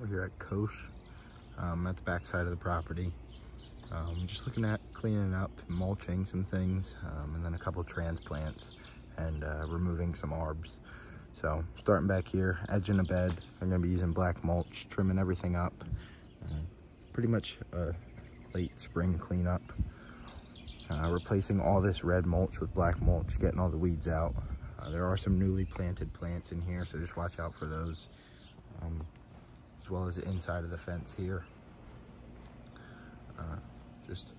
We're here at Koch, um, at the back side of the property. Um, just looking at cleaning up, mulching some things, um, and then a couple transplants and uh, removing some arbs. So starting back here, edging a bed. I'm gonna be using black mulch, trimming everything up. Uh, pretty much a late spring cleanup. Uh, replacing all this red mulch with black mulch, getting all the weeds out. Uh, there are some newly planted plants in here, so just watch out for those. Um, as well as the inside of the fence here. Uh, just,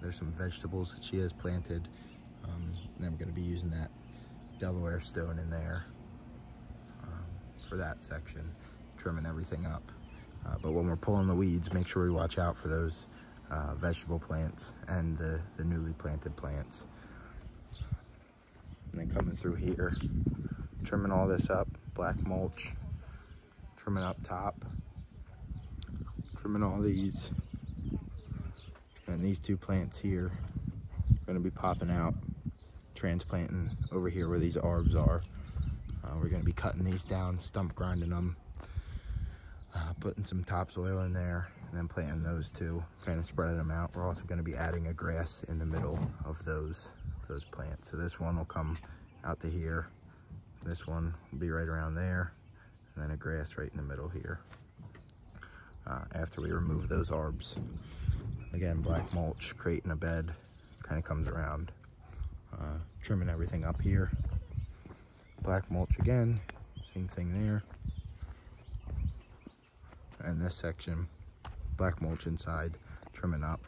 there's some vegetables that she has planted. Um, and I'm gonna be using that Delaware stone in there um, for that section, trimming everything up. Uh, but when we're pulling the weeds, make sure we watch out for those uh, vegetable plants and the, the newly planted plants. And then coming through here, trimming all this up, black mulch, trimming up top, trimming all these. And these two plants here are gonna be popping out, transplanting over here where these arbs are. Uh, we're gonna be cutting these down, stump grinding them, uh, putting some topsoil in there, and then planting those two, kind of spreading them out. We're also gonna be adding a grass in the middle of those, those plants. So this one will come out to here. This one will be right around there, and then a grass right in the middle here. Uh, after we remove those arbs. Again, black mulch, creating a bed, kind of comes around. Uh, trimming everything up here. Black mulch again, same thing there. And this section, black mulch inside, trimming up,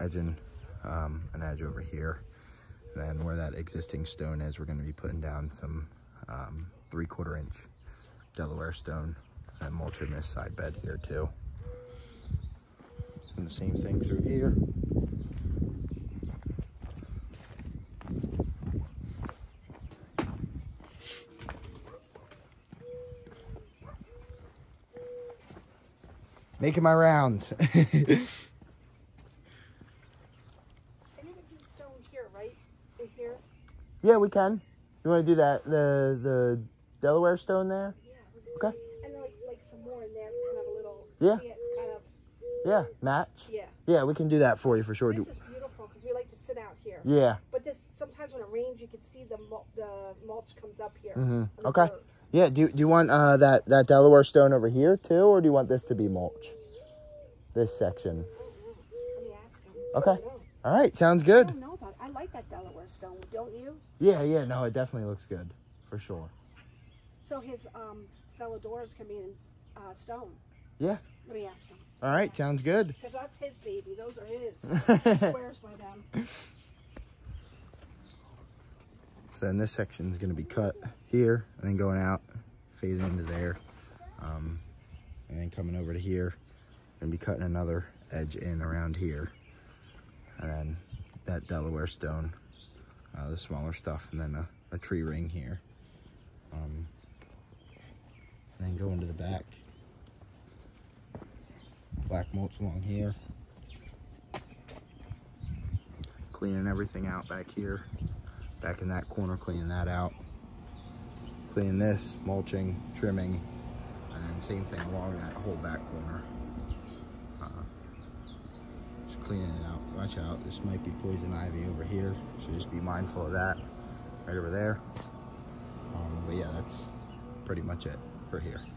edging um, an edge over here. And then where that existing stone is, we're gonna be putting down some um, three quarter inch Delaware stone and mulching this side bed here too. And the same thing through here. Making my rounds. And you do stone here, right? Here? yeah, we can. You want to do that? The the Delaware stone there? Yeah. we're doing Okay. And then like, like some more in there to kind of a little, Yeah. see it kind of, Yeah, match. yeah. Yeah, we can do that for you for sure. This Do- is beautiful because we like to sit out here. yeah. But this, sometimes when it rains, you can see the, mul- the mulch comes up here. Mm -hmm. Okay. dirt. Yeah, do, do you want uh, that, that Delaware stone over here too, or do you want this to be mulch? This section. Let me ask him. Okay. I. All right, sounds I good. don't know about I like that Delaware stone, don't you? Yeah, yeah, no, it definitely looks good, for sure. So his um, Stella d'Oros can be in uh, stone. Yeah. Let me ask him. All right, sounds good. Because that's his baby. Those are his. he swears by them. So then this section is going to be cut here and then going out, fading into there. Um, and then coming over to here and be cutting another edge in around here. And then that Delaware stone, uh, the smaller stuff, and then a, a tree ring here. Um, and then go into the back. Black mulch along here. Cleaning everything out back here back in that corner, cleaning that out. Cleaning this, mulching, trimming, and same thing along that whole back corner. Uh, just cleaning it out. Watch out, this might be poison ivy over here, so just be mindful of that. Right over there. Um, but yeah, that's pretty much it here.